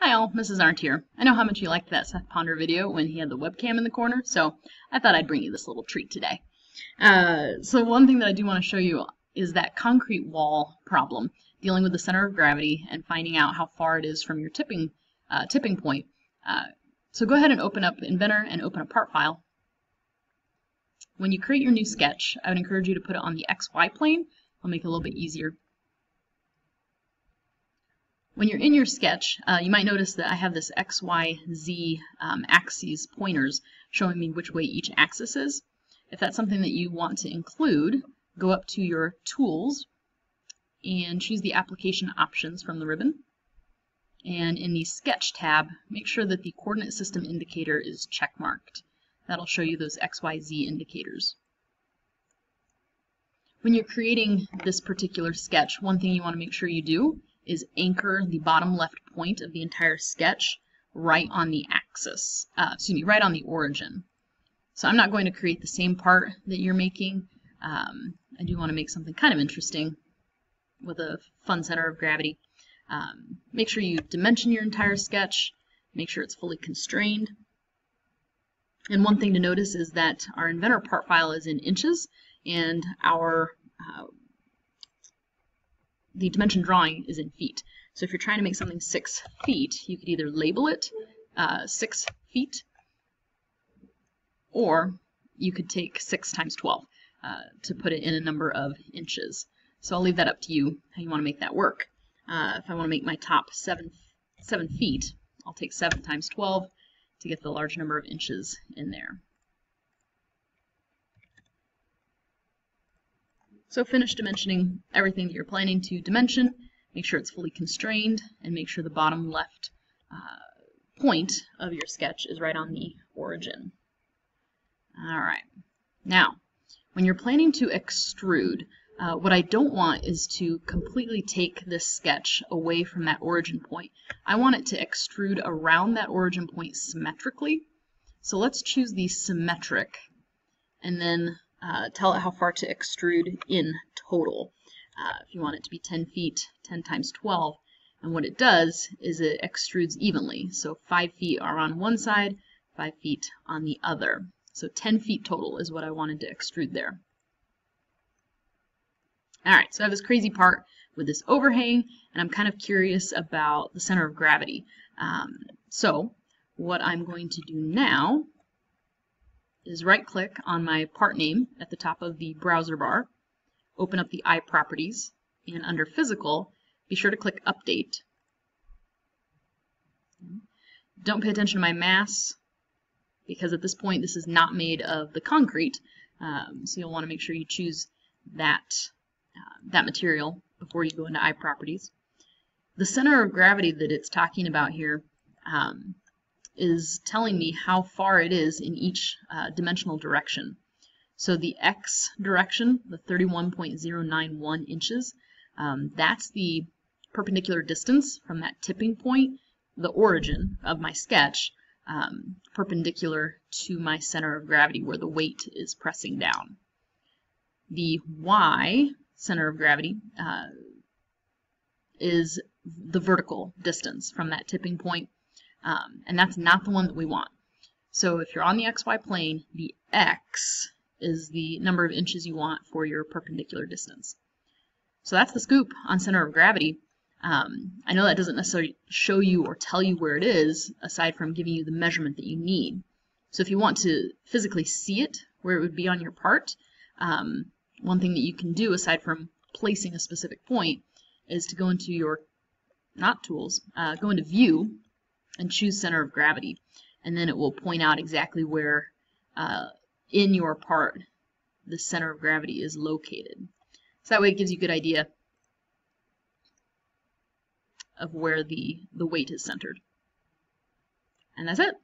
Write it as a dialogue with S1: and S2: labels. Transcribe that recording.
S1: Hi all, Mrs. Arndt here. I know how much you liked that Seth Ponder video when he had the webcam in the corner, so I thought I'd bring you this little treat today. Uh, so one thing that I do want to show you is that concrete wall problem, dealing with the center of gravity and finding out how far it is from your tipping, uh, tipping point. Uh, so go ahead and open up Inventor and open a part file. When you create your new sketch, I would encourage you to put it on the XY plane. I'll make it a little bit easier when you're in your sketch, uh, you might notice that I have this X, Y, Z um, axes pointers showing me which way each axis is. If that's something that you want to include, go up to your Tools and choose the Application Options from the ribbon. And in the Sketch tab, make sure that the Coordinate System Indicator is checkmarked. That'll show you those XYZ indicators. When you're creating this particular sketch, one thing you want to make sure you do is anchor the bottom left point of the entire sketch right on the axis, uh, excuse me, right on the origin. So I'm not going to create the same part that you're making. Um, I do want to make something kind of interesting with a fun center of gravity. Um, make sure you dimension your entire sketch. Make sure it's fully constrained. And one thing to notice is that our inventor part file is in inches and our uh, the dimension drawing is in feet. So if you're trying to make something six feet, you could either label it uh, six feet, or you could take six times 12 uh, to put it in a number of inches. So I'll leave that up to you, how you want to make that work. Uh, if I want to make my top seven, seven feet, I'll take seven times 12 to get the large number of inches in there. So finish dimensioning everything that you're planning to dimension. Make sure it's fully constrained and make sure the bottom left uh, point of your sketch is right on the origin. All right. Now, when you're planning to extrude, uh, what I don't want is to completely take this sketch away from that origin point. I want it to extrude around that origin point symmetrically. So let's choose the symmetric and then uh, tell it how far to extrude in total. Uh, if you want it to be 10 feet, 10 times 12. And what it does is it extrudes evenly. So 5 feet are on one side, 5 feet on the other. So 10 feet total is what I wanted to extrude there. Alright, so I have this crazy part with this overhang, and I'm kind of curious about the center of gravity. Um, so what I'm going to do now is right click on my part name at the top of the browser bar, open up the iProperties, and under physical, be sure to click update. Don't pay attention to my mass because at this point this is not made of the concrete, um, so you'll want to make sure you choose that, uh, that material before you go into iProperties. The center of gravity that it's talking about here um, is telling me how far it is in each uh, dimensional direction. So the x direction, the 31.091 inches, um, that's the perpendicular distance from that tipping point, the origin of my sketch, um, perpendicular to my center of gravity where the weight is pressing down. The y center of gravity uh, is the vertical distance from that tipping point um, and that's not the one that we want. So if you're on the xy plane, the x is the number of inches you want for your perpendicular distance. So that's the scoop on center of gravity. Um, I know that doesn't necessarily show you or tell you where it is, aside from giving you the measurement that you need. So if you want to physically see it, where it would be on your part, um, one thing that you can do, aside from placing a specific point, is to go into your, not tools, uh, go into view, and choose center of gravity. And then it will point out exactly where uh, in your part the center of gravity is located. So that way it gives you a good idea of where the, the weight is centered. And that's it.